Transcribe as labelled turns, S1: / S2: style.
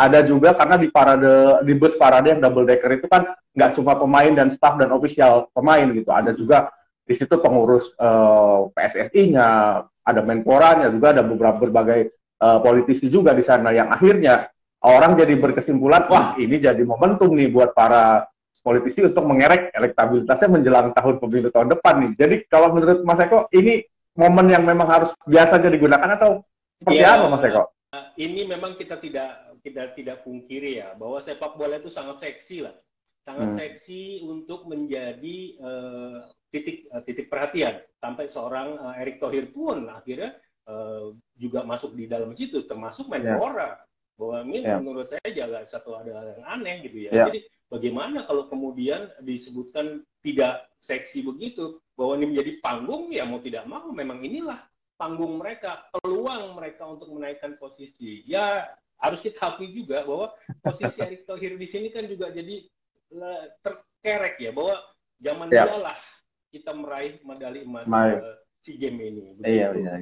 S1: ada juga karena di parade di bus parade yang double decker itu kan nggak cuma pemain dan staff dan official pemain gitu, ada juga di situ pengurus uh, PSSI-nya, ada menporanya juga ada beberapa berbagai uh, politisi juga di sana yang akhirnya orang jadi berkesimpulan wah ini jadi momentum nih buat para politisi untuk mengerek elektabilitasnya menjelang tahun pemilu tahun depan nih. Jadi kalau menurut Mas Eko ini momen yang memang harus biasanya digunakan atau seperti ya, apa Mas Eko?
S2: Ini memang kita tidak tidak tidak pungkiri ya bahwa sepak bola itu sangat seksi lah, sangat hmm. seksi untuk menjadi uh, titik uh, titik perhatian sampai seorang uh, Erick Thohir pun akhirnya uh, juga masuk di dalam situ termasuk Menpora. Ya bahwa ini yeah. menurut saya juga satu ada yang aneh gitu ya. Yeah. Jadi bagaimana kalau kemudian disebutkan tidak seksi begitu bahwa ini menjadi panggung ya mau tidak mau memang inilah panggung mereka peluang mereka untuk menaikkan posisi ya harus kita akui juga bahwa posisi Erick Thohir di sini kan juga jadi terkerek ya bahwa zaman yeah. dia lah kita meraih medali emas uh, SEA Games ini.
S1: Iya, iya.